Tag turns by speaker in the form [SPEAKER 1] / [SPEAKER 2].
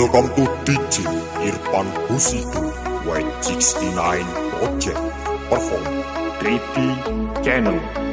[SPEAKER 1] Welcome to DJ Irfan Husidu White 69 Project. Perform
[SPEAKER 2] 3D Channel.